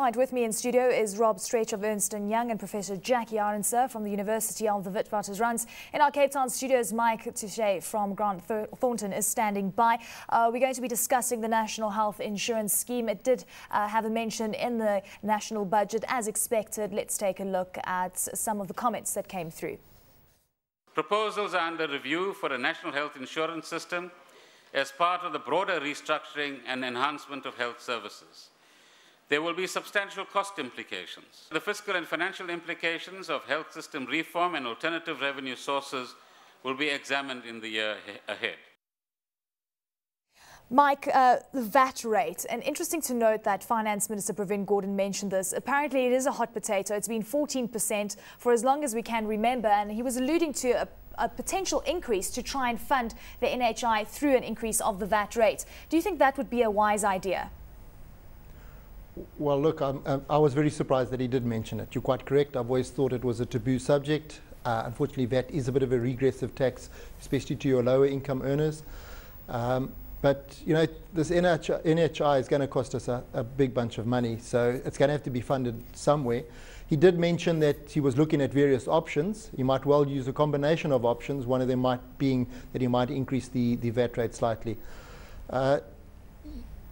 Right, with me in studio is Rob Stretch of Ernst & Young and Professor Jackie Aarendse from the University of the Witwatersrand. In our Cape Town studios, Mike Teuchert from Grant Thornton is standing by. Uh, we're going to be discussing the National Health Insurance Scheme. It did uh, have a mention in the national budget as expected. Let's take a look at some of the comments that came through. Proposals are under review for a national health insurance system as part of the broader restructuring and enhancement of health services. There will be substantial cost implications. The fiscal and financial implications of health system reform and alternative revenue sources will be examined in the year ahead. Mike, uh, the VAT rate, and interesting to note that Finance Minister Pravin Gordhan mentioned this. Apparently, it is a hot potato. It's been 14% for as long as we can remember, and he was alluding to a, a potential increase to try and fund the NHI through an increase of the VAT rate. Do you think that would be a wise idea? Well, look, I'm, i was very surprised that he did mention it. You're quite correct. I've always thought it was a taboo subject. Uh, unfortunately, VAT is a bit of a regressive tax, especially to your lower income earners. Um, but, you know, this NHI, NHI is going to cost us a, a, big bunch of money, so it's going to have to be funded somewhere. He did mention that he was looking at various options. He might well use a combination of options, one of them might being that he might increase the, the VAT rate slightly. Uh,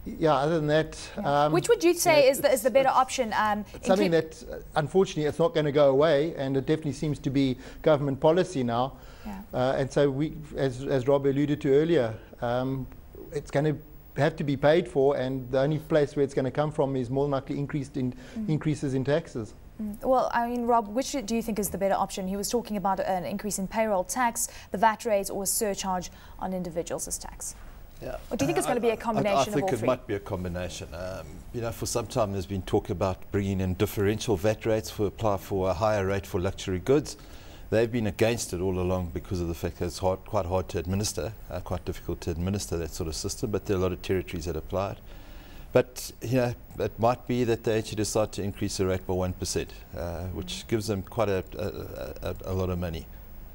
yeah, other than that. Yeah. Um, Which would you say you know, is, the, is the better option? Um, something that, uh, unfortunately, it's not going to go away, and it definitely seems to be government policy now. Yeah. Uh, and so, we, as, as Rob alluded to earlier, um, it's going to have to be paid for, and the only place where it's going to come from is more likely increased in, mm. increases in taxes. Mm. Well, I mean, Rob, which do you think is the better option? He was talking about an increase in payroll tax, the VAT rate, or a surcharge on individuals as tax. Yeah. Or do you think it's going to be a combination I, I, I think it three? might be a combination. Um, you know, for some time there's been talk about bringing in differential VAT rates for apply for a higher rate for luxury goods. They've been against it all along because of the fact that it's hard, quite hard to administer, uh, quite difficult to administer that sort of system, but there are a lot of territories that apply it. But you know, it might be that they actually decide to increase the rate by 1%, uh, which gives them quite a, a, a, a lot of money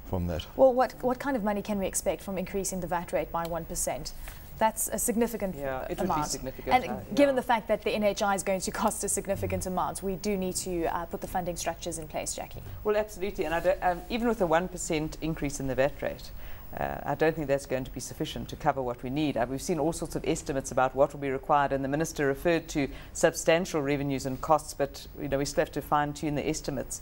from that. Well, what, what kind of money can we expect from increasing the VAT rate by 1%? That's a significant yeah, it amount. Would be significant. And uh, given yeah. the fact that the NHI is going to cost a significant amount, we do need to uh, put the funding structures in place, Jackie. Well, absolutely. And um, even with a 1% increase in the VAT rate, uh, I don't think that's going to be sufficient to cover what we need. Uh, we've seen all sorts of estimates about what will be required, and the minister referred to substantial revenues and costs, but you know we still have to fine tune the estimates.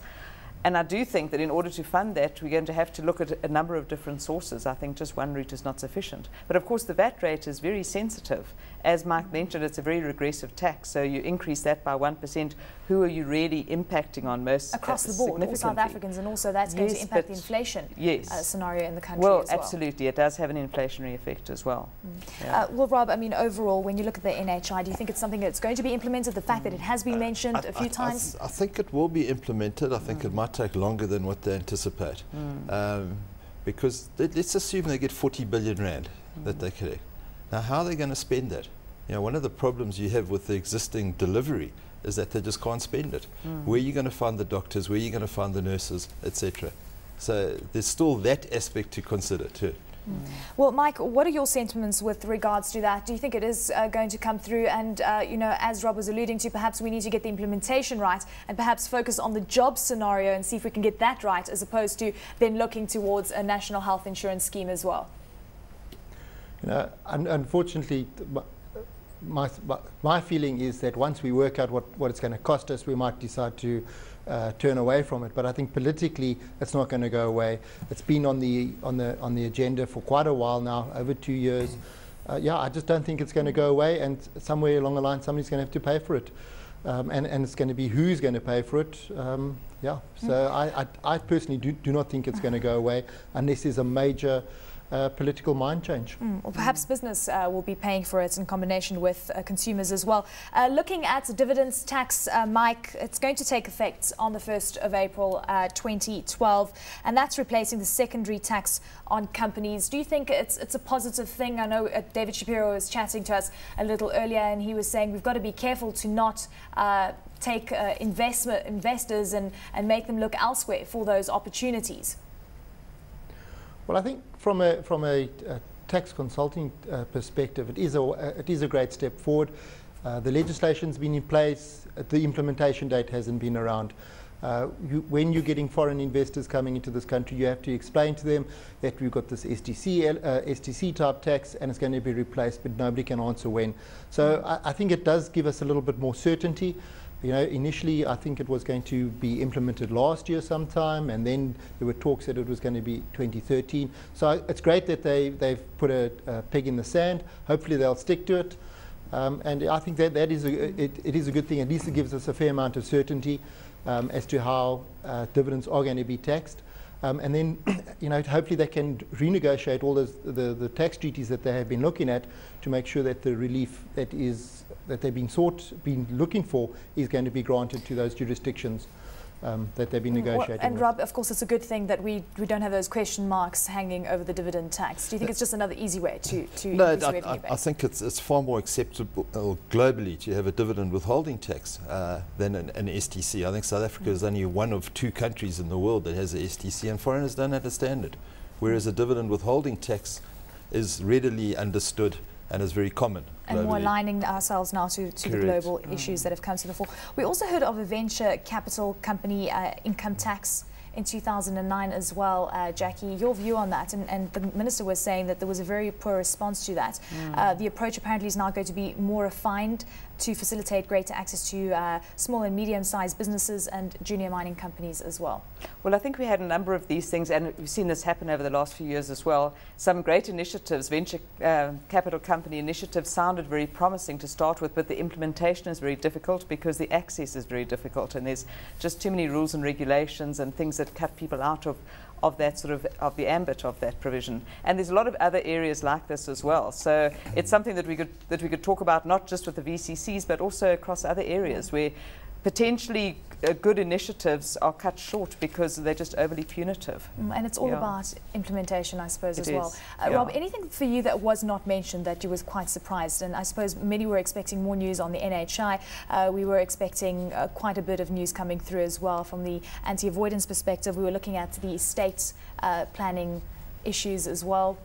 And I do think that in order to fund that, we're going to have to look at a number of different sources. I think just one route is not sufficient. But of course, the VAT rate is very sensitive. As Mike mentioned, it's a very regressive tax. So you increase that by 1%, who are you really impacting on most? Across the board, all South Africans, and also that's going to impact the inflation yes. uh, scenario in the country well, as well. absolutely. It does have an inflationary effect as well. Mm. Yeah. Uh, well, Rob, I mean, overall, when you look at the NHI, do you think it's something that's going to be implemented? The fact mm. that it has been mentioned I, a few I, times? I, th I, think it will be implemented. I think mm. it might take longer than what they anticipate. Mm. Um, because let's assume they get 40 billion rand that they collect. Now, how are they going to spend that? You know, one of the problems you have with the existing delivery is that they just can't spend it. Mm. Where are you going to find the doctors? Where are you going to find the nurses, etc.? So there's still that aspect to consider too. Mm. Well, Mike, what are your sentiments with regards to that? Do you think it is uh, going to come through? And, uh, you know, as Rob was alluding to, perhaps we need to get the implementation right and perhaps focus on the job scenario and see if we can get that right as opposed to then looking towards a national health insurance scheme as well. You know, un unfortunately, my, my feeling is that once we work out what, what it's going to cost us, we might decide to uh, turn away from it. But I think politically, it's not going to go away. It's been on the, on, the, on the agenda for quite a while now, over two years. Uh, yeah, I just don't think it's going to go away, and somewhere along the line, somebody's going to have to pay for it. Um, and, and it's going to be who's going to pay for it. Um, yeah, so mm. I, I, I, personally do, do not think it's going to go away unless there's a major uh, political mind change. Mm, or perhaps business uh, will be paying for it in combination with uh, consumers as well. Uh, looking at dividends tax, uh, Mike, it's going to take effect on the 1st of April uh, 2012, and that's replacing the secondary tax on companies. Do you think it's, it's a positive thing? I know David Shapiro was chatting to us a little earlier, and he was saying we've got to be careful to not take investment investors and, and make them look elsewhere for those opportunities. Well, I think from a, from a, a tax consulting uh, perspective, it is, a, it is a great step forward. Uh, the legislation's been in place, the implementation date hasn't been around. Uh, you, when you're getting foreign investors coming into this country, you have to explain to them that we've got this STC, uh, STC type tax and it's going to be replaced, but nobody can answer when. So I, I think it does give us a little bit more certainty. You know, initially I think it was going to be implemented last year sometime, and then there were talks that it was going to be 2013. So it's great that they, they've put a, a peg in the sand. Hopefully they'll stick to it. Um, and I think that, that is a, it, it is a good thing. At least it gives us a fair amount of certainty um, as to how uh, dividends are going to be taxed. Um, and then, you know, hopefully they can renegotiate all those, the, the tax treaties that they have been looking at to make sure that the relief that is that they've been sought, been looking for, is going to be granted to those jurisdictions um, that they've been negotiating. Well, and with. Rob, of course, it's a good thing that we, we don't have those question marks hanging over the dividend tax. Do you think it's just another easy way to, to no, increase I, revenue I, base? I think it's, it's far more acceptable uh, globally to have a dividend withholding tax uh, than an, an, STC. I think South Africa mm. is only one of two countries in the world that has a STC, and foreigners don't understand it. Whereas a dividend withholding tax is readily understood and is very common. And globally. more aligning ourselves now to, to the global mm. issues that have come to the fore. We also heard of a venture capital company uh, income tax in 2009 as well, uh, Jackie. Your view on that? And, and, the minister was saying that there was a very poor response to that. Mm. Uh, the approach apparently is now going to be more refined to facilitate greater access to uh, small and medium-sized businesses and junior mining companies as well. Well, I think we had a number of these things, and we've seen this happen over the last few years as well. Some great initiatives, venture uh, capital company initiatives, sounded very promising to start with, but the implementation is very difficult because the access is very difficult, and there's just too many rules and regulations and things that cut people out of of that sort of of the ambit of that provision. And there's a lot of other areas like this as well. So it's something that we could that we could talk about not just with the VCCs but also across other areas where potentially uh, good initiatives are cut short because they're just overly punitive. Mm, and it's all Yeah. about implementation, I suppose, It as well. Uh, yeah. Rob, anything for you that was not mentioned that you was quite surprised? And I suppose many were expecting more news on the NHI. Uh, we were expecting uh, quite a bit of news coming through as well from the anti-avoidance perspective. We were looking at the state uh, planning issues as well.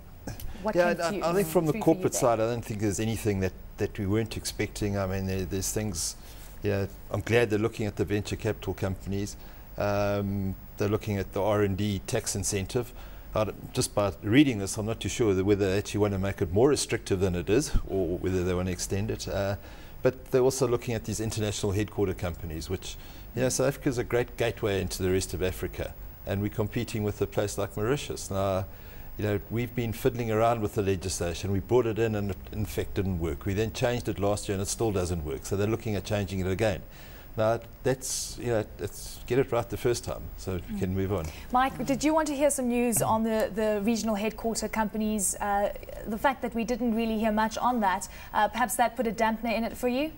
What yeah, came I, you- I think from the through for you corporate side, I don't think there's anything that, that we weren't expecting. I mean, there, there's things, yeah, I'm glad they're looking at the venture capital companies. Um, they're looking at the R&D tax incentive. Just by reading this, I'm not too sure whether they actually want to make it more restrictive than it is or whether they want to extend it. Uh, but they're also looking at these international headquarter companies, which, you know, South Africa is a great gateway into the rest of Africa. And we're competing with a place like Mauritius. Now, you know, we've been fiddling around with the legislation. We brought it in and it in fact didn't work. We then changed it last year and it still doesn't work. So they're looking at changing it again. Now, that's, you know, let's get it right the first time so we can move on. Mike, did you want to hear some news on the, the regional headquarter companies? Uh, the fact that we didn't really hear much on that, uh, perhaps that put a dampener in it for you?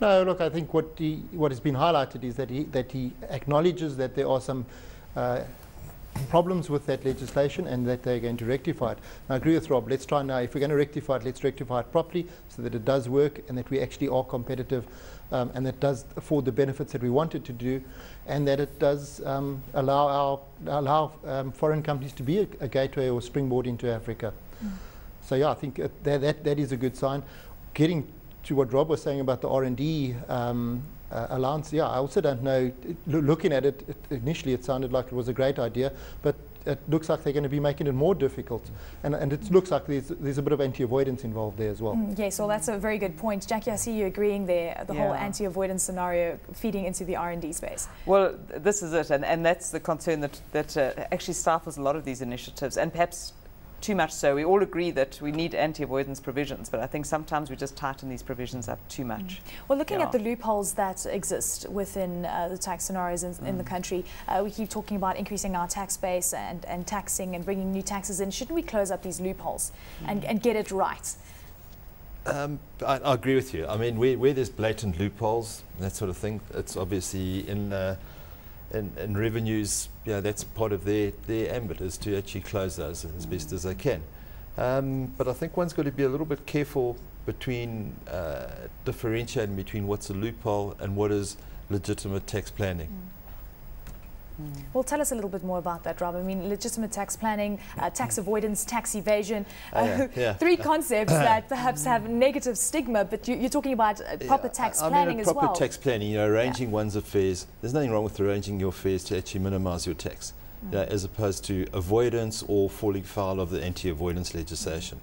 No, look, I think what he, what has been highlighted is that he that he acknowledges that there are some uh, problems with that legislation and that they're going to rectify it. And I agree with Rob. Let's try now. If we're going to rectify it, let's rectify it properly so that it does work and that we actually are competitive um, and that does afford the benefits that we want it to do, and that it does um, allow our allow um, foreign companies to be a, a gateway or springboard into Africa. So yeah, I think uh, that, that that is a good sign. Getting to what Rob was saying about the R&D um, uh, allowance, yeah, I also don't know. It, looking at it, it, initially it sounded like it was a great idea, but it looks like they're going to be making it more difficult. And, and it looks like there's, there's a bit of anti-avoidance involved there as well. Mm, yes, well, that's a very good point. Jackie, I see you agreeing there, the whole anti-avoidance scenario feeding into the R&D space. Well, this is it, and, and that's the concern that, that uh, actually stifles a lot of these initiatives, and perhaps too much so. We all agree that we need anti-avoidance provisions, but I think sometimes we just tighten these provisions up too much. Well, looking Yeah. at the loopholes that exist within uh, the tax scenarios in, in the country, uh, we keep talking about increasing our tax base and, and taxing and bringing new taxes in. Shouldn't we close up these loopholes and, and get it right? Um, I, I agree with you. I mean, where, where there's blatant loopholes, that sort of thing, it's obviously in, uh, in, in revenues, you know, that's part of their, their ambit is to actually close those as best as they can. Um, but I think one's got to be a little bit careful between uh, differentiating between what's a loophole and what is legitimate tax planning. Well, tell us a little bit more about that, Rob. I mean, legitimate tax planning, uh, tax avoidance, tax evasion, uh, Oh, yeah, yeah. three concepts that perhaps have negative stigma, but you, are talking about uh, proper Yeah, tax I, I planning mean, as proper well. tax planning, you know, arranging one's affairs. There's nothing wrong with arranging your affairs to actually minimise your tax, Mm. you know, as opposed to avoidance or falling foul of the anti-avoidance legislation.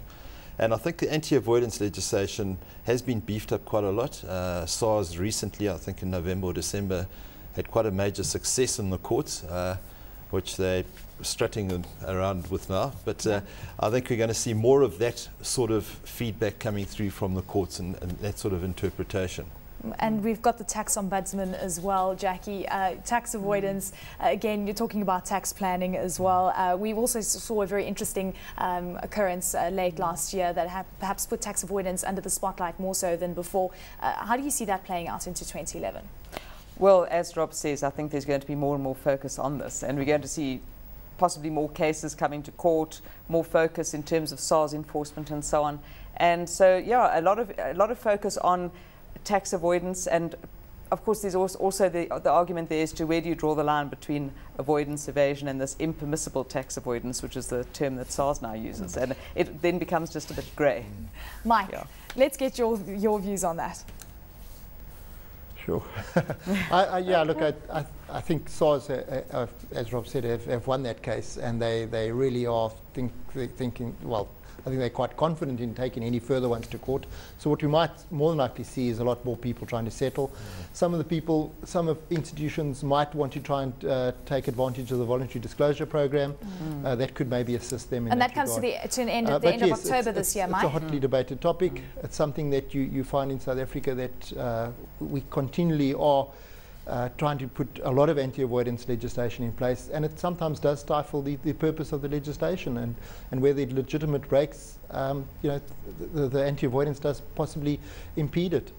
And I think the anti-avoidance legislation has been beefed up quite a lot. Uh, SARS recently, I think in November or December, had quite a major success in the courts, uh, which they're strutting around with now. But uh, I think we're going to see more of that sort of feedback coming through from the courts and, and that sort of interpretation. And we've got the tax ombudsman as well, Jackie. Uh, tax avoidance, uh, again, you're talking about tax planning as well. Uh, we also saw a very interesting um, occurrence uh, late last year that ha- perhaps put tax avoidance under the spotlight more so than before. Uh, how do you see that playing out into 2011? Well, as Rob says, I think there's going to be more and more focus on this, and we're going to see possibly more cases coming to court, more focus in terms of SARS enforcement and so on. And so, yeah, a lot of a lot of focus on tax avoidance, and of course, there's also, also the the argument there as to where do you draw the line between avoidance, evasion, and this impermissible tax avoidance, which is the term that SARS now uses, and it then becomes just a bit grey. Mike, Yeah. let's get your, your views on that. Sure. I, I, yeah, look, I, I, I think SARS, uh, uh, as Rob said, have, have won that case, and they, they really are think, thinking, well, I think they're quite confident in taking any further ones to court. So what we might more than likely see is a lot more people trying to settle. Some of the people, some of institutions might want to try and uh, take advantage of the voluntary disclosure program. Uh, that could maybe assist them in And that that comes to, the, to an end Uh, at the but end of yes, it's- October this it's- year, It's Mike. a hotly debated topic. It's something that you, you find in South Africa that uh, we continually are uh, trying to put a lot of anti-avoidance legislation in place, and it sometimes does stifle the, the purpose of the legislation. And, and where the legitimate breaks, um, you know, the, the, anti-avoidance does possibly impede it.